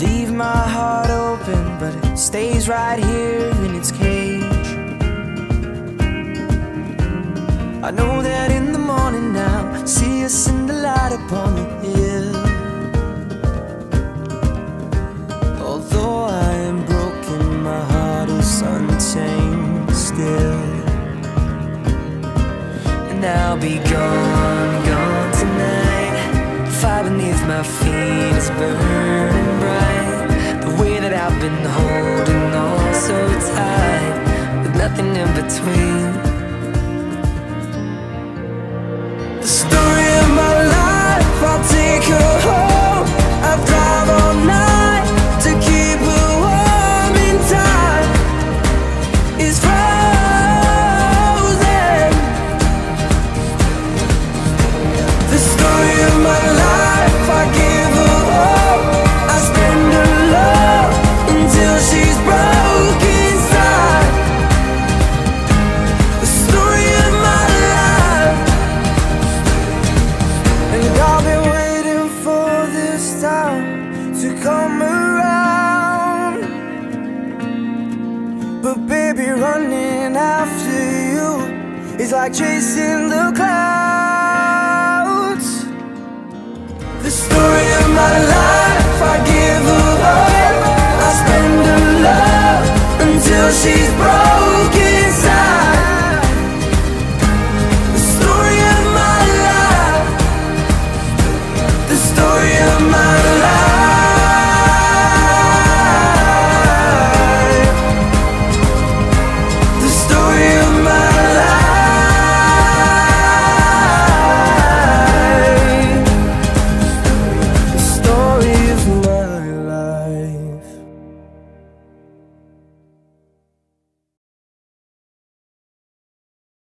Leave my heart open, but it stays right here in its. Know that in the morning now, see us in the light upon the hill. Although I am broken, my heart is untamed still. And I'll be gone, gone tonight. Fire beneath my feet is burning is like chasing the clouds.